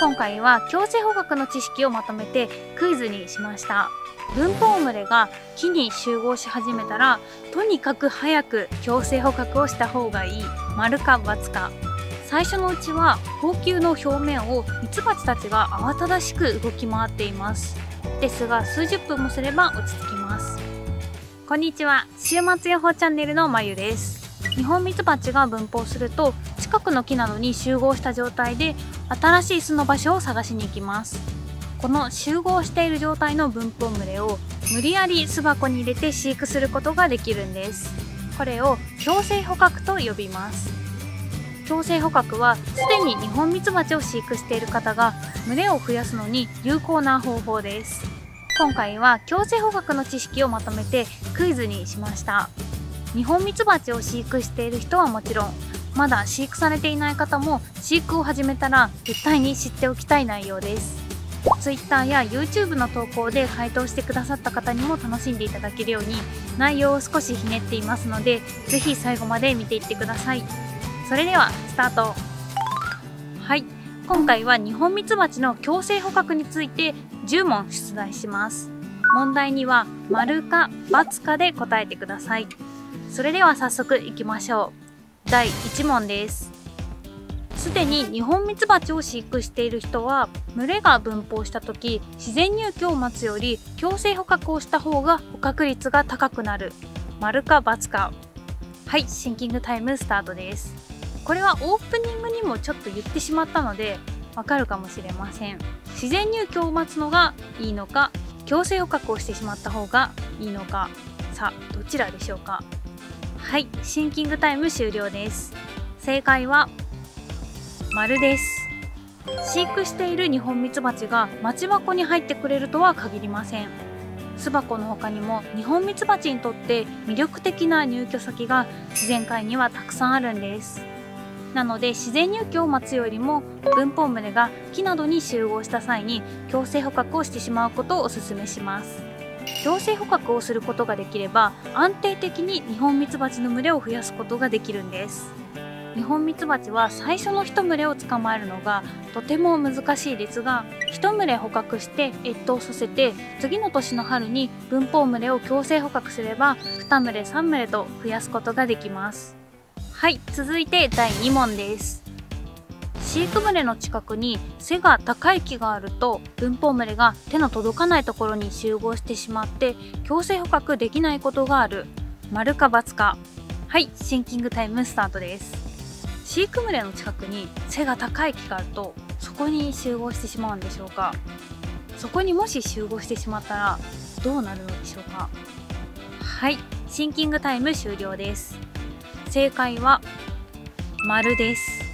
今回は強制捕獲の知識をまとめてクイズにしました。分蜂群れが木に集合し始めたらとにかく早く強制捕獲をした方がいい。丸か×か。最初のうちは高級の表面をミツバチたちが慌ただしく動き回っています。ですが数十分もすれば落ち着きます。こんにちは。週末予報チャンネルのまゆです。ニホンミツバチが分蜂すると近くの木などに集合した状態で新しい巣の場所を探しに行きます。この集合している状態の分蜂群れを無理やり巣箱に入れて飼育することができるんです。これを強制捕獲と呼びます。強制捕獲はすでにニホンミツバチを飼育している方が群れを増やすのに有効な方法です。今回は強制捕獲の知識をまとめてクイズにしました。ニホンミツバチを飼育している人はもちろんまだ飼育されていない方も飼育を始めたら絶対に知っておきたい内容です。Twitter や YouTube の投稿で回答してくださった方にも楽しんでいただけるように内容を少しひねっていますので是非最後まで見ていってください。それではスタート。はい。今回はニホンミツバチの強制捕獲について10問出題します。問題には丸か×かで答えてください。それでは早速いきましょう。第1問です。すでにニホンミツバチを飼育している人は群れが分蜂した時自然入居を待つより強制捕獲をした方が捕獲率が高くなる。丸か×か。はいシンキングタイムスタートです。これはオープニングにもちょっと言ってしまったのでわかるかもしれません。自然入居を待つのがいいのか強制捕獲をしてしまった方がいいのか。さあどちらでしょうか？はいシンキングタイム終了です。正解は丸です。飼育しているニホンミツバチが町箱に入ってくれるとは限りません。巣箱の他にもニホンミツバチにとって魅力的な入居先が自然界にはたくさんあるんです。なので自然入居を待つよりも分蜂群れが木などに集合した際に強制捕獲をしてしまうことをお勧めします。強制捕獲をすることができれば安定的にニホンミツバチの群れを増やすことができるんです。ニホンミツバチは最初の1群れを捕まえるのがとても難しいですが1群れ捕獲して越冬させて次の年の春に分蜂群れを強制捕獲すれば2群れ3群れと増やすことができます。はい続いて第2問です。飼育群れの近くに背が高い木があると分蜂群れが手の届かないところに集合してしまって強制捕獲できないことがある。丸か×か。はいシンキングタイムスタートです。飼育群れの近くに背が高い木があるとそこに集合してしまうんでしょうか。そこにもし集合してしまったらどうなるのでしょうか。はいシンキングタイム終了です。正解は丸です。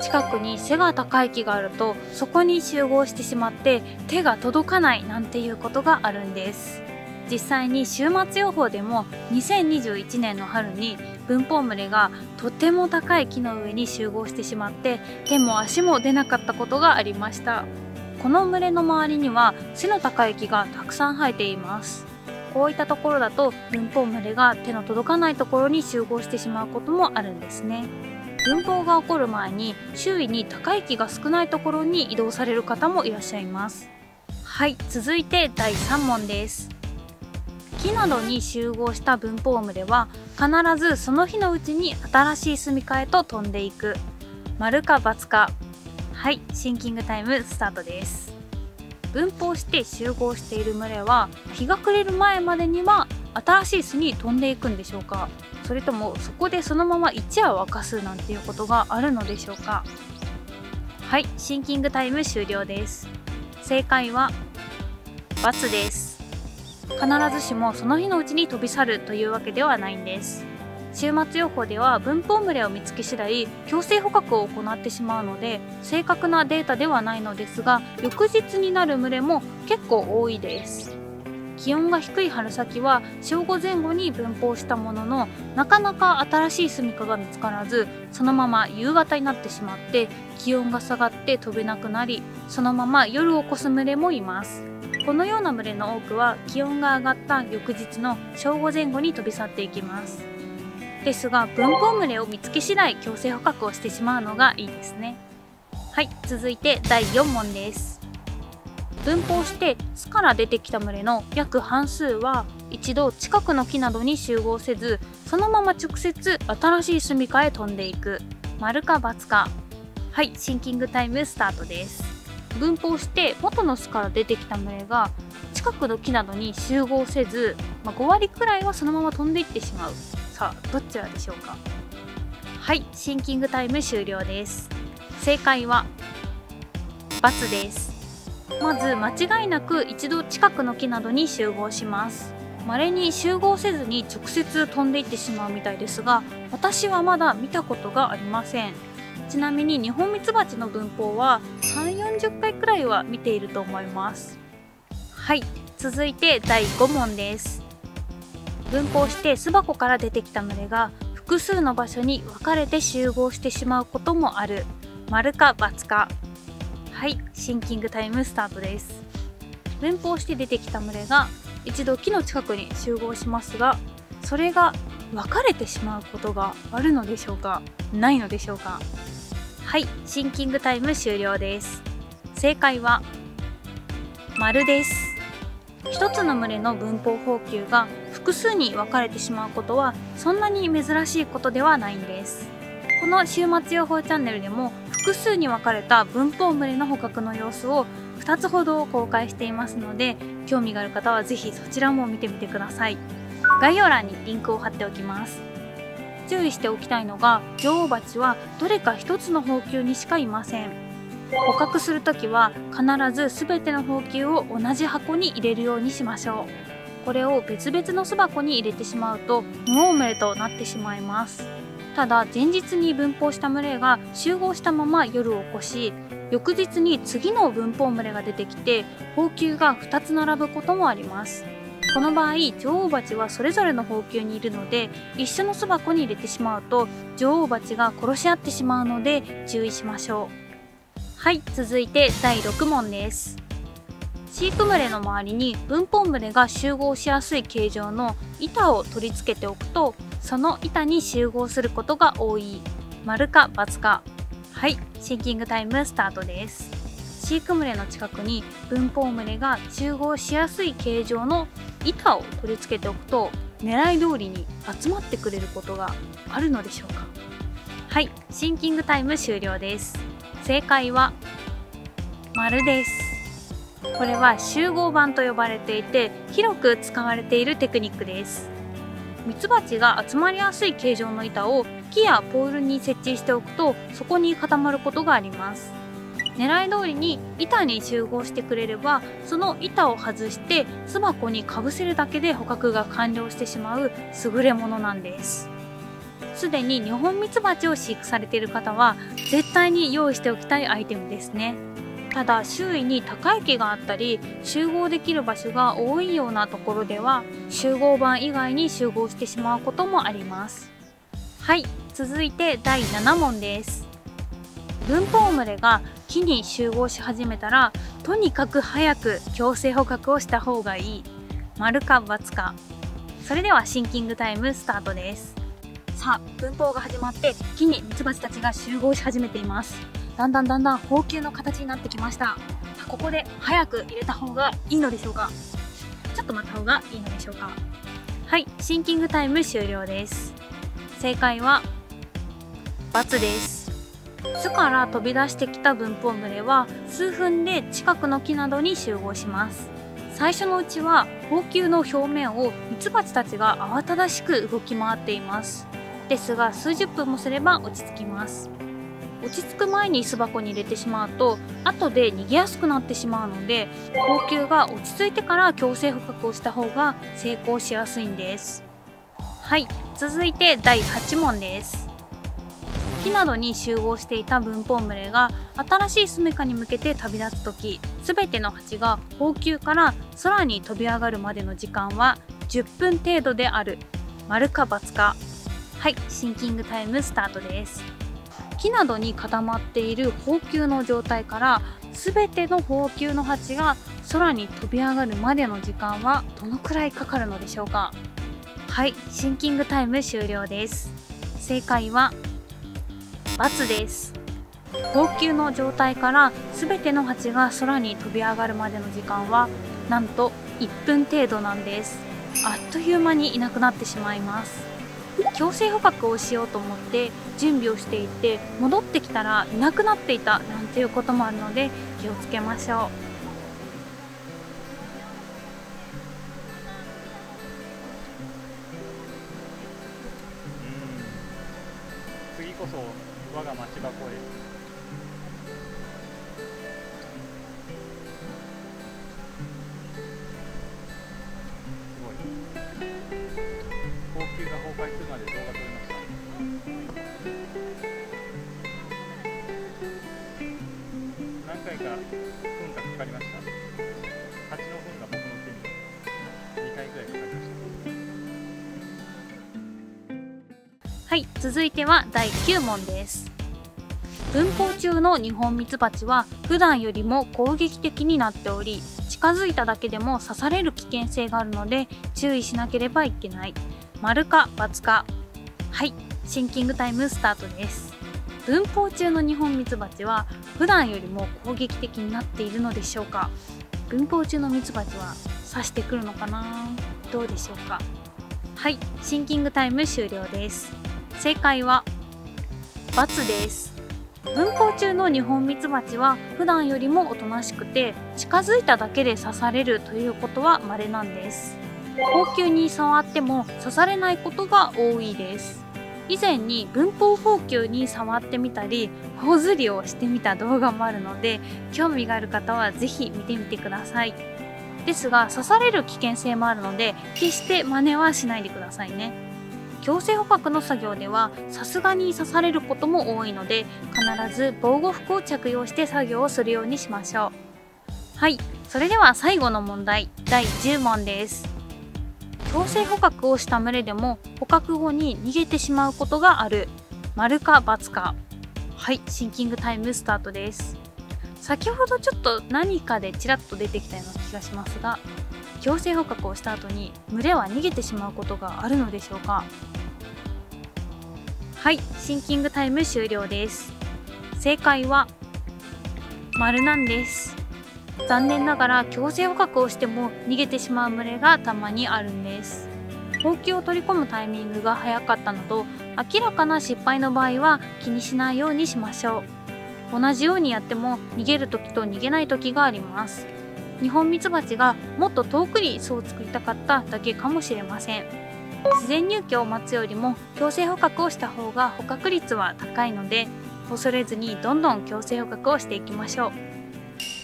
近くに背が高い木があるとそこに集合してしまって手が届かないなんていうことがあるんです。実際に週末予報でも2021年の春に分蜂群れがとても高い木の上に集合してしまって手も足も出なかったことがありました。この群れの周りには背の高い木がたくさん生えています。こういったところだと分蜂群れが手の届かないところに集合してしまうこともあるんですね。分蜂が起こる前に周囲に高い木が少ないところに移動される方もいらっしゃいます。はい続いて第3問です。木などに集合した分蜂群れは必ずその日のうちに新しい住処へと飛んでいく。丸か×か。はいシンキングタイムスタートです。分蜂して集合している群れは日が暮れる前までには新しい巣に飛んでいくんでしょうか？それともそこでそのまま一夜を沸かすなんていうことがあるのでしょうか？はいシンキングタイム終了です。正解は×です。必ずしもその日のうちに飛び去るというわけではないんです。週末予報では分蜂群れを見つけ次第強制捕獲を行ってしまうので正確なデータではないのですが翌日になる群れも結構多いです。気温が低い春先は正午前後に分蜂したもののなかなか新しい住処が見つからずそのまま夕方になってしまって気温が下がって飛べなくなりそのまま夜を越す群れもいます。このような群れの多くは気温が上がった翌日の正午前後に飛び去っていきます。ですが分蜂群れを見つけ次第強制捕獲をしてしまうのがいいですね。はい続いて第4問です。分蜂して巣から出てきた群れの約半数は一度近くの木などに集合せずそのまま直接新しい住処へ飛んでいく。丸か×か。はいシンキングタイムスタートです。分蜂して元の巣から出てきた群れが近くの木などに集合せず、まあ、5割くらいはそのまま飛んでいってしまう。さあどちらでしょうか。はいシンキングタイム終了です。正解は×です。まず間違いなく一度近くの木などに集合します。稀に集合せずに直接飛んでいってしまうみたいですが私はまだ見たことがありません。ちなみにニホンミツバチの分蜂は3 4 0回くらいは見ていると思います。はい続いて第5問です。分蜂して巣箱から出てきた群れが複数の場所に分かれて集合してしまうこともある。丸か×か。はいシンキングタイムスタートです。分蜂して出てきた群れが一度木の近くに集合しますがそれが分かれてしまうことがあるのでしょうか？ないのでしょうか？はいシンキングタイム終了です。正解は丸です。一つの群れの分蜂蜂球が複数に分かれてしまうことはそんなに珍しいことではないんです。この週末予報チャンネルでも複数に分かれた分蜂群れの捕獲の様子を2つほど公開していますので興味がある方は是非そちらも見てみてください。概要欄にリンクを貼っておきます。注意しておきたいのが女王蜂はどれか1つの蜂球にしかいません。捕獲する時は必ず全ての蜂球を同じ箱に入れるようにしましょう。これを別々の巣箱に入れてしまうと無大群れとなってしまいます。ただ前日に分蜂した群れが集合したまま夜を起こし翌日に次の分蜂群れが出てきて蜂球が2つ並ぶこともあります。この場合女王蜂はそれぞれの蜂球にいるので一緒の巣箱に入れてしまうと女王蜂が殺し合ってしまうので注意しましょう。はい続いて第6問です。飼育群れの周りに分蜂群れが集合しやすい形状の板を取り付けておくとその板に集合することが多い。丸か×か。はい。シンキングタイムスタートです。飼育群れの近くに分蜂群れが集合しやすい形状の板を取り付けておくと狙い通りに集まってくれることがあるのでしょうか。はい。シンキングタイム終了です。正解は丸です。これは集合板と呼ばれていて広く使われているテクニックです。ミツバチが集まりやすい形状の板を木やポールに設置しておくとそこに固まることがあります。狙い通りに板に集合してくれればその板を外して巣箱にかぶせるだけで捕獲が完了してしまう優れものなんです。すでにニホンミツバチを飼育されている方は絶対に用意しておきたいアイテムですね。ただ周囲に高い木があったり集合できる場所が多いようなところでは集合板以外に集合してしまうこともあります。はい続いて第7問です。分蜂群れが木に集合し始めたらとにかく早く強制捕獲をした方がいい。丸か×か。それではシンキングタイムスタートです。さあ分蜂が始まって木にミツバチたちが集合し始めています。だんだんだんだん蜂球の形になってきました。ここで早く入れた方がいいのでしょうか？ちょっと待った方がいいのでしょうか？はいシンキングタイム終了です。正解は×です。巣から飛び出してきた分蜂群れは数分で近くの木などに集合します。最初のうちは蜂球の表面をミツバチたちが慌ただしく動き回っています。ですが数十分もすれば落ち着きます。落ち着く前に巣箱に入れてしまうと後で逃げやすくなってしまうので蜂球が落ち着いてから強制捕獲をした方が成功しやすいんです。はい続いて第8問です。木などに集合していた分蜂群れが新しい住処に向けて旅立つ時全ての蜂が蜂球から空に飛び上がるまでの時間は10分程度である。丸か×か。はいシンキングタイムスタートです。木などに固まっている蜂球の状態から全ての蜂球の蜂が空に飛び上がるまでの時間はどのくらいかかるのでしょうか？はいシンキングタイム終了です。正解は×です。高級の状態から全ての蜂が空に飛び上がるまでの時間はなんと1分程度なんです。あっという間にいなくなってしまいます。強制捕獲をしようと思って準備をしていて戻ってきたらいなくなっていたなんていうこともあるので気をつけましょう。次こそ我が町箱へ。はい続いては第9問です。分蜂中のニホンミツバチは普段よりも攻撃的になっており近づいただけでも刺される危険性があるので注意しなければいけない。丸か×か。はいシンキングタイムスタートです。分蜂中のニホンミツバチは普段よりも攻撃的になっているのでしょうか。分蜂中のミツバチは刺してくるのかな？どうでしょうか？はいシンキングタイム終了です。正解は×です。分蜂中のニホンミツバチは普段よりもおとなしくて近づいただけで刺されるということは稀なんです。高級に触っても刺されないことが多いです。以前に文法法球に触ってみたり頬ずりをしてみた動画もあるので興味がある方は是非見てみてください。ですが刺される危険性もあるので決して真似はしないでくださいね。強制捕獲の作業ではさすがに刺されることも多いので必ず防護服を着用して作業をするようにしましょう。はい。それでは最後の問題。第10問です。強制捕獲をした群れでも捕獲後に逃げてしまうことがある。丸か×か。はい。シンキングタイムスタートです。先ほどちょっと何かでちらっと出てきたような気がしますが強制捕獲をした後に群れは逃げてしまうことがあるのでしょうか？はいシンキングタイム終了です。正解は丸なんです。残念ながら強制捕獲をしても逃げてしまう群れがたまにあるんです。ほうきを取り込むタイミングが早かったのと明らかな失敗の場合は気にしないようにしましょう。同じようにやっても逃げる時と逃げない時があります。ニホンミツバチがもっと遠くに巣を作りたかっただけかもしれません。自然入居を待つよりも強制捕獲をした方が捕獲率は高いので恐れずにどんどん強制捕獲をしていきましょう。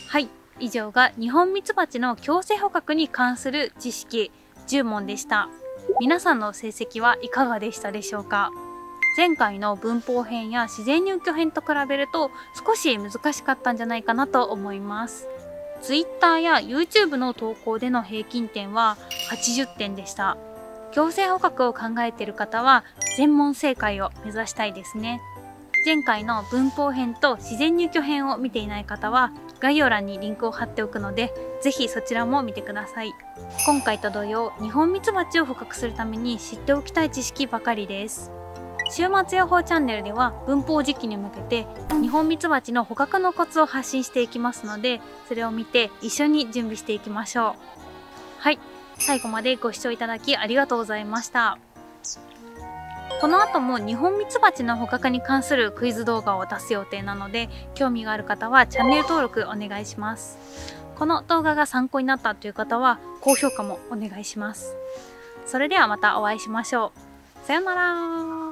はい以上がニホンミツバチの強制捕獲に関する知識10問でした。皆さんの成績はいかがでしたでしょうか？前回の文法編や自然入居編と比べると少し難しかったんじゃないかなと思います。Twitter や YouTube の投稿での平均点は80点でした。強制捕獲を考えている方は全問正解を目指したいですね。前回の文法編と自然入居編を見ていない方は概要欄にリンクを貼っておくのでぜひそちらも見てください。今回と同様ニホンミツバチを捕獲するために知っておきたい知識ばかりです。週末予報チャンネルでは文法時期に向けてニホンミツバチの捕獲のコツを発信していきますのでそれを見て一緒に準備していきましょう。はい。最後までご視聴いただきありがとうございました。この後もニホンミツバチの捕獲に関するクイズ動画を出す予定なので興味がある方はチャンネル登録お願いします。この動画が参考になったという方は高評価もお願いします。それではまたお会いしましょう。さようなら